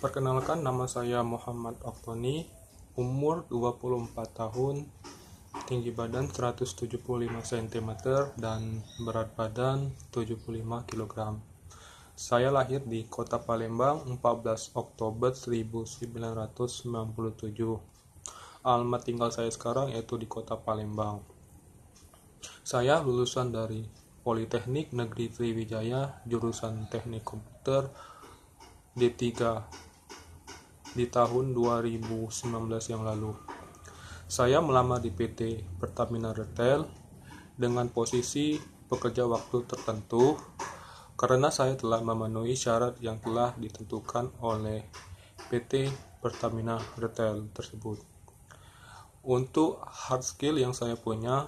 Perkenalkan nama saya Muhammad Oktoni, umur 24 tahun, tinggi badan 175 cm dan berat badan 75 kg. Saya lahir di kota Palembang 14 Oktober 1997. Alamat tinggal saya sekarang yaitu di kota Palembang. Saya lulusan dari Politeknik Negeri Sriwijaya jurusan Teknik Komputer D3 di tahun 2019 yang lalu. Saya melamar di PT Pertamina Retail dengan posisi pekerja waktu tertentu karena saya telah memenuhi syarat yang telah ditentukan oleh PT Pertamina Retail tersebut. Untuk hard skill yang saya punya,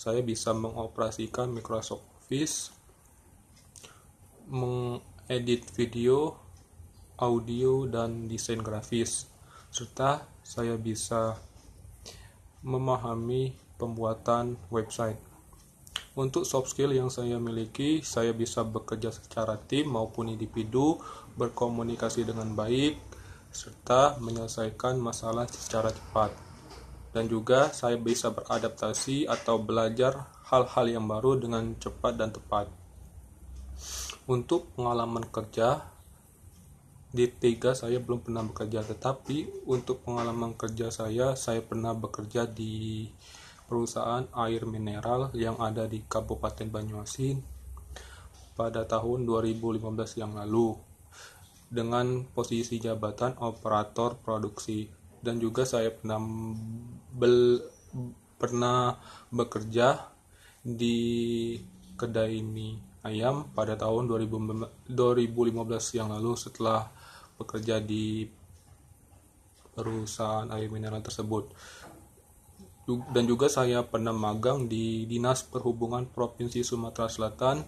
saya bisa mengoperasikan Microsoft Office, mengedit video, audio, dan desain grafis, serta saya bisa memahami pembuatan website. Untuk soft skill yang saya miliki, saya bisa bekerja secara tim maupun individu, berkomunikasi dengan baik, serta menyelesaikan masalah secara cepat. Dan juga saya bisa beradaptasi atau belajar hal-hal yang baru dengan cepat dan tepat. Untuk pengalaman kerja, di tiga saya belum pernah bekerja tetapi untuk pengalaman kerja saya saya pernah bekerja di perusahaan air mineral yang ada di Kabupaten Banyuasin pada tahun 2015 yang lalu dengan posisi jabatan operator produksi. Dan juga saya pernah bel, pernah bekerja di kedai mie ayam pada tahun 2015 yang lalu setelah bekerja di perusahaan air mineral tersebut dan juga saya pernah magang di Dinas Perhubungan Provinsi Sumatera Selatan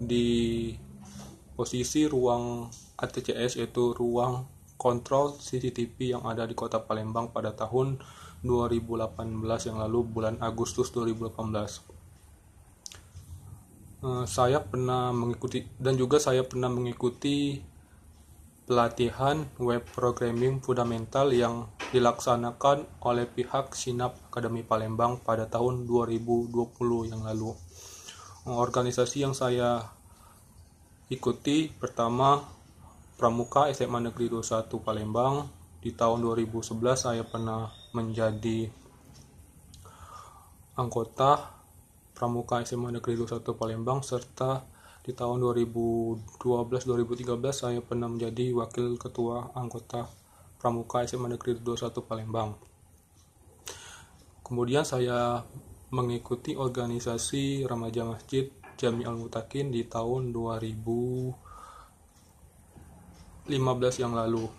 di posisi ruang ATCS yaitu ruang kontrol CCTV yang ada di Kota Palembang pada tahun 2018 yang lalu bulan Agustus 2018. Eh, saya pernah mengikuti dan juga saya pernah mengikuti pelatihan web programming fundamental yang dilaksanakan oleh pihak Sinap Akademi Palembang pada tahun 2020 yang lalu. Organisasi yang saya ikuti pertama Pramuka SMA Negeri 21 Palembang. Di tahun 2011 saya pernah menjadi anggota Pramuka SMA Negeri 21 Palembang serta di tahun 2012-2013 saya pernah menjadi wakil ketua anggota Pramuka SMA Negeri 21 Palembang. Kemudian saya mengikuti organisasi remaja masjid Jami Al Mutakin di tahun 2015 yang lalu.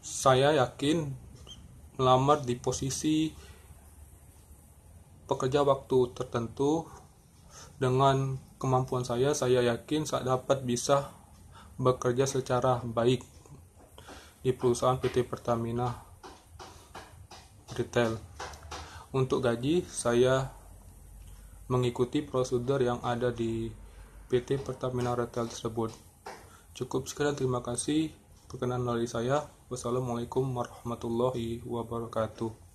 Saya yakin melamar di posisi pekerja waktu tertentu dengan kemampuan saya, saya yakin saya dapat bisa bekerja secara baik di perusahaan PT Pertamina Retail. Untuk gaji, saya mengikuti prosedur yang ada di PT Pertamina Retail tersebut. Cukup sekian, terima kasih. Perkenan dari saya. Wassalamualaikum warahmatullahi wabarakatuh.